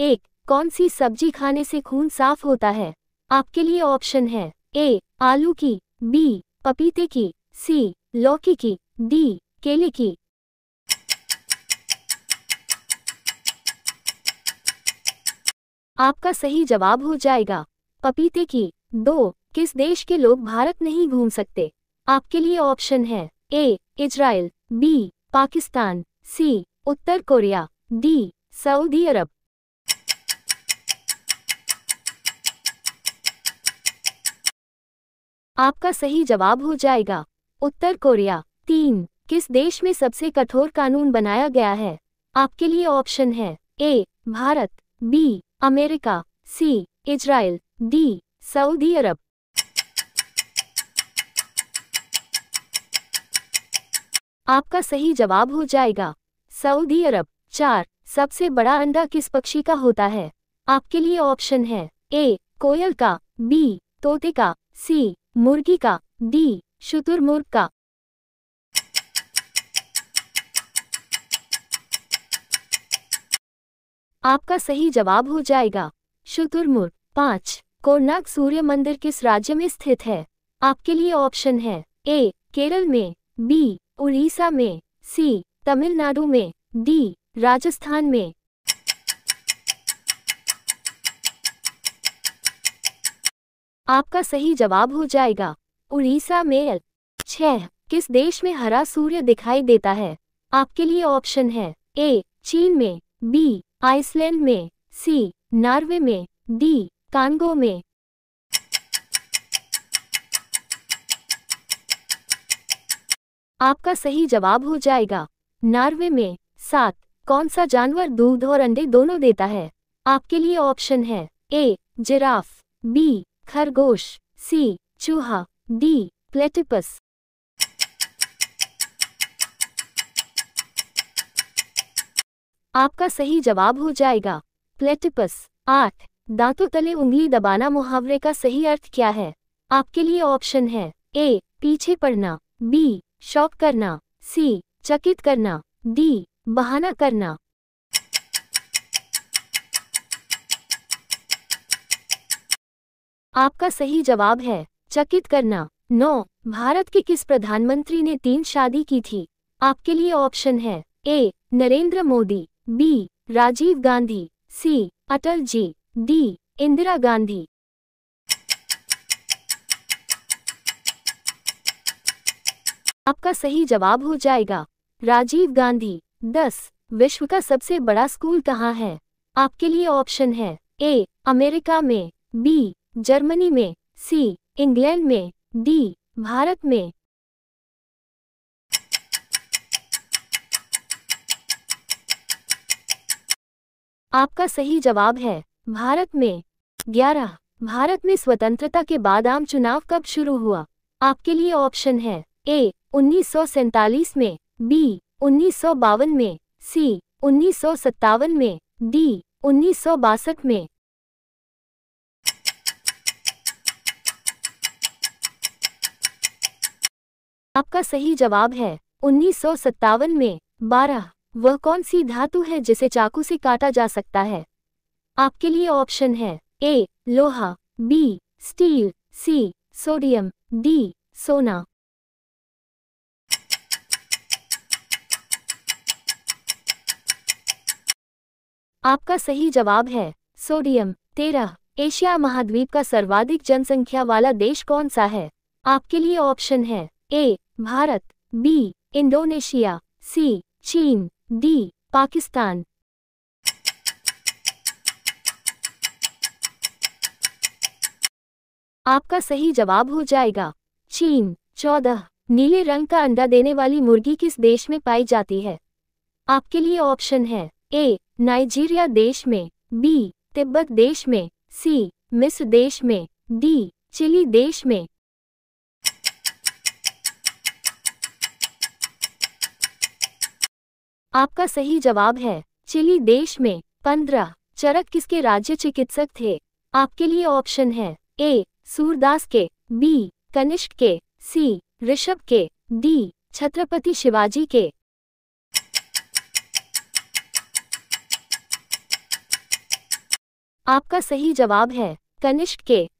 एक कौन सी सब्ज़ी खाने से खून साफ़ होता है? आपके लिए ऑप्शन है, ए, आलू की, बी, पपीते की, सी, लौकी की, डी, केले की। आपका सही जवाब हो जाएगा, पपीते की, दो, किस देश के लोग भारत नहीं घूम सकते? आपके लिए ऑप्शन है, A, Israel, B, Pakistan, C, Uttar Korea, D, Saudi अरब। आपका सही जवाब हो जाएगा। उत्तर कोरिया। तीन। किस देश में सबसे कठोर कानून बनाया गया है? आपके लिए ऑप्शन है। A. Bharat. B. America. C. Israel. D. Saudi Arab. आपका सही जवाब हो जाएगा। Saudi Arab. चार। सबसे बड़ा अंडा किस पक्षी का होता है? आपके लिए ऑप्शन है। ए। कोयल का। बी। तोते का। सी, मुर्गी का, डी शुतुरमुर्ग का। आपका सही जवाब हो जाएगा शुतुरमुर्ग पाँच कोरनाक सूर्य मंदिर किस राज्य में स्थित है? आपके लिए ऑप्शन है, ए, केरल में, बी, उड़ीसा में, सी, तमिलनाडु में, डी, राजस्थान में। आपका सही जवाब हो जाएगा। उड़ीसा में छह, किस देश में हरा सूर्य दिखाई देता है? आपके लिए ऑप्शन है ए, चीन में, बी, आइसलैंड में, सी, नॉर्वे में, डी, कांगो में। आपका सही जवाब हो जाएगा। नॉर्वे में सात, कौन सा जानवर दूध और अंडे दोनों देता है? आपके लिए ऑप्शन है ए, जिराफ, बी खरगोश, सी, चूहा, डी, प्लेटिपस। आपका सही जवाब हो जाएगा, प्लेटिपस। आठ, दांतों तले उंगली दबाना मुहावरे का सही अर्थ क्या है? आपके लिए ऑप्शन है, ए, पीछे पड़ना, बी, शौक करना, सी, चकित करना, डी, बहाना करना। आपका सही जवाब है, चकित करना। नौ, भारत के किस प्रधानमंत्री ने तीन शादी की थी? आपके लिए ऑप्शन है, A, Narendra Modi, B, Rajiv Gandhi, C, Atal ji, D, Indira Gandhi. आपका सही जवाब हो जाएगा, राजीव गांधी। दस, विश्व का सबसे बड़ा स्कूल कहाँ है? आपके लिए ऑप्शन है, ए, अमेरिका में, बी जर्मनी में, सी, इंग्लैंड में, डी, भारत में। आपका सही जवाब है, भारत में। ग्यारह, भारत में स्वतंत्रता के बाद आम चुनाव कब शुरू हुआ? आपके लिए ऑप्शन है, ए, उन्नीस में, बी, उन्नीस सौ बावन में, सी, उन्नीस सौ सत्तावन में, डी, उन्नीस सौ बासठ में। आपका सही जवाब है। उन्नीस सौ सत्तावन में, बारह, वह कौन सी धातु है जिसे चाकू से काटा जा सकता है? आपके लिए ऑप्शन है, ए, लोहा, B, steel, C, sodium, D, सोना। आपका सही जवाब है, सोडियम। तेरह, एशिया महाद्वीप का सर्वाधिक जनसंख्या वाला देश कौन सा है? आपके लिए ऑप्शन है, A Bharat B Indonesia C चीन डी पाकिस्तान। आपका सही जवाब हो जाएगा। चीन, चौदह, नीले रंग का अंडा देने वाली मुर्गी किस देश में पाई जाती है? आपके लिए ऑप्शन है ए नाइजीरिया देश में बी तिब्बत देश में सी मिस्र देश में डी चिली देश में। आपका सही जवाब है, चिली देश में, पंद्रह, चरक किसके राज्य चिकित्सक थे? आपके लिए ऑप्शन है, ए, सूरदास के, बी, कनिष्क के, सी, ऋषभ के, डी, छत्रपति शिवाजी के। आपका सही जवाब है, कनिष्क के।